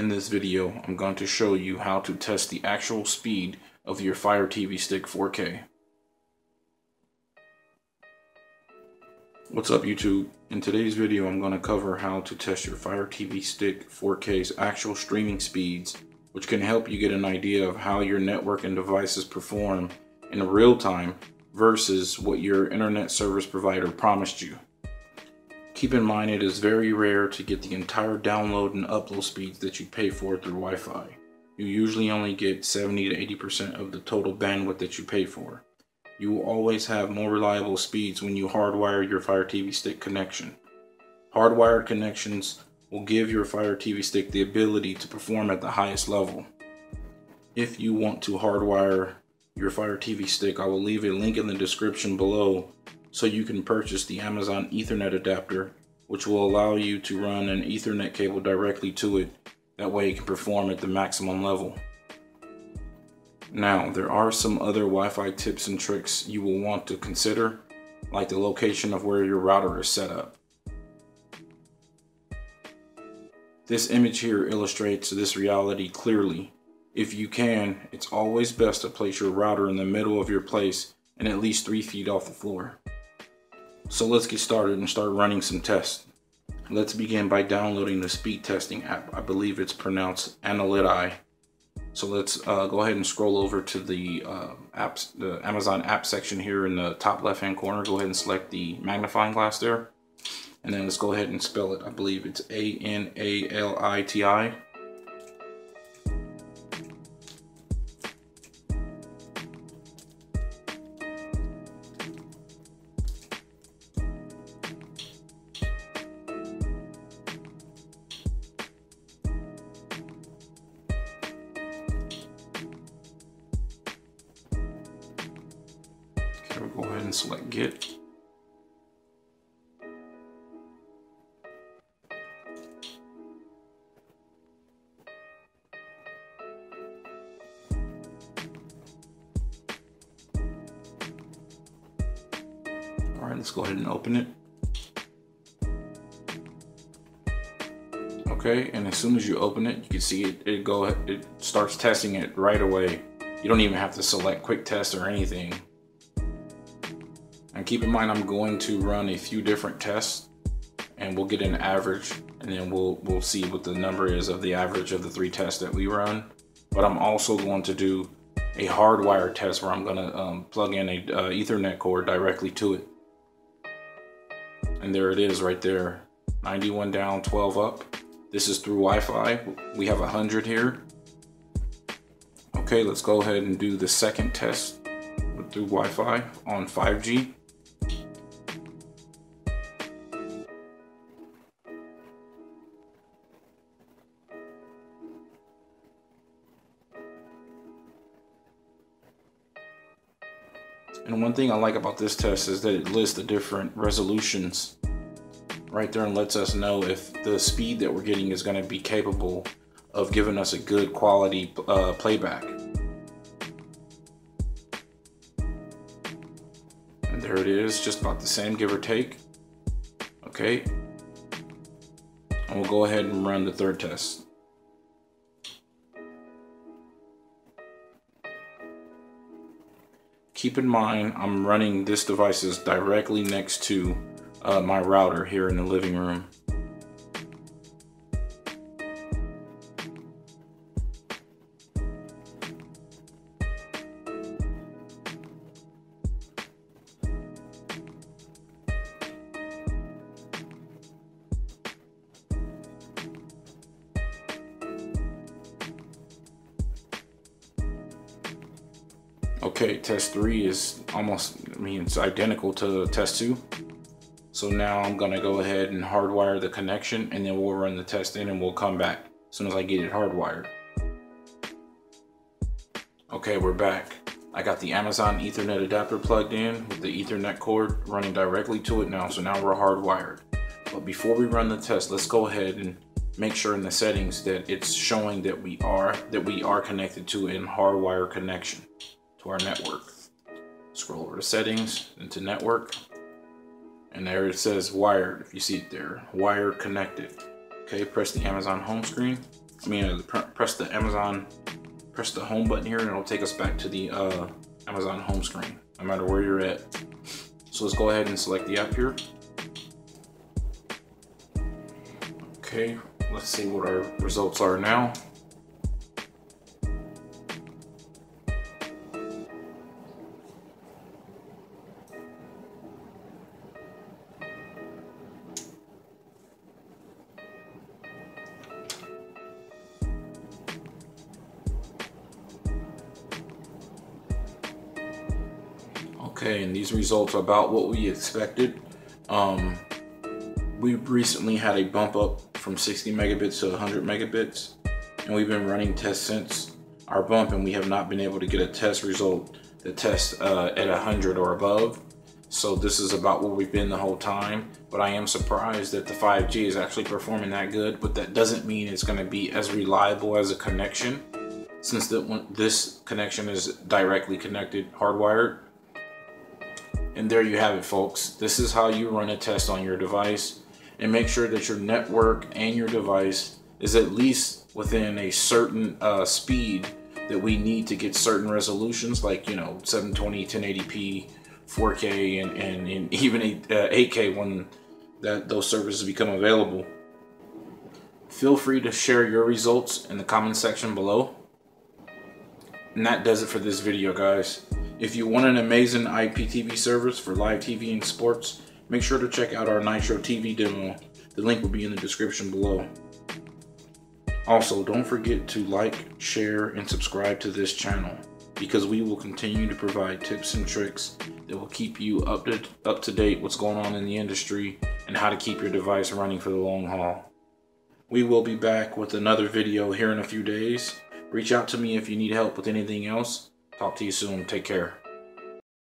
In this video, I'm going to show you how to test the actual speed of your Fire TV Stick 4K. What's up YouTube? In today's video, I'm going to cover how to test your Fire TV Stick 4K's actual streaming speeds, which can help you get an idea of how your network and devices perform in real time versus what your internet service provider promised you. Keep in mind it is very rare to get the entire download and upload speeds that you pay for through Wi-Fi. You usually only get 70 to 80% of the total bandwidth that you pay for. You will always have more reliable speeds when you hardwire your Fire TV Stick connection. Hardwired connections will give your Fire TV Stick the ability to perform at the highest level. If you want to hardwire your Fire TV Stick, I will leave a link in the description below so you can purchase the Amazon Ethernet adapter, which will allow you to run an Ethernet cable directly to it. That way it can perform at the maximum level. Now, there are some other Wi-Fi tips and tricks you will want to consider, like the location of where your router is set up. This image here illustrates this reality clearly. If you can, it's always best to place your router in the middle of your place and at least 3 feet off the floor. So let's get started and start running some tests. Let's begin by downloading the speed testing app. I believe it's pronounced Analiti. So let's uh, go ahead and scroll over to the uh, apps, the Amazon app section here in the top left hand corner. Go ahead and select the magnifying glass there. And then let's go ahead and spell it. I believe it's A-N-A-L-I-T-I. Go ahead and select get. All right, let's go ahead and open it. Okay, and as soon as you open it, you can see it, it go, it starts testing it right away. You don't even have to select quick test or anything. And keep in mind, I'm going to run a few different tests and we'll get an average and then we'll, we'll see what the number is of the average of the three tests that we run. But I'm also going to do a hardwire test where I'm gonna um, plug in a uh, ethernet cord directly to it. And there it is right there, 91 down, 12 up. This is through Wi-Fi. We have 100 here. Okay, let's go ahead and do the second test through Wi-Fi on 5G. And one thing I like about this test is that it lists the different resolutions right there and lets us know if the speed that we're getting is going to be capable of giving us a good quality uh, playback. And there it is, just about the same, give or take. Okay. And we'll go ahead and run the third test. Keep in mind, I'm running this devices directly next to uh, my router here in the living room. Okay, test three is almost, I mean, it's identical to test two. So now I'm gonna go ahead and hardwire the connection and then we'll run the test in and we'll come back as soon as I get it hardwired. Okay, we're back. I got the Amazon Ethernet adapter plugged in with the Ethernet cord running directly to it now. So now we're hardwired. But before we run the test, let's go ahead and make sure in the settings that it's showing that we are that we are connected to a hardwire connection our network. Scroll over to settings, into network, and there it says wired, if you see it there, wired connected. Okay, press the Amazon home screen, I mean, uh, press the Amazon, press the home button here and it'll take us back to the uh, Amazon home screen, no matter where you're at. So let's go ahead and select the app here. Okay, let's see what our results are now. Okay, and these results are about what we expected. Um, we recently had a bump up from 60 megabits to 100 megabits, and we've been running tests since our bump, and we have not been able to get a test result that tests uh, at 100 or above. So this is about where we've been the whole time, but I am surprised that the 5G is actually performing that good, but that doesn't mean it's gonna be as reliable as a connection since the, this connection is directly connected, hardwired. And there you have it, folks. This is how you run a test on your device and make sure that your network and your device is at least within a certain uh, speed that we need to get certain resolutions like, you know, 720, 1080p, 4K, and, and, and even 8, uh, 8K when that those services become available. Feel free to share your results in the comment section below. And that does it for this video, guys. If you want an amazing IPTV service for live TV and sports, make sure to check out our Nitro TV demo. The link will be in the description below. Also, don't forget to like, share, and subscribe to this channel because we will continue to provide tips and tricks that will keep you up to, up to date what's going on in the industry and how to keep your device running for the long haul. We will be back with another video here in a few days. Reach out to me if you need help with anything else Talk to you soon. Take care.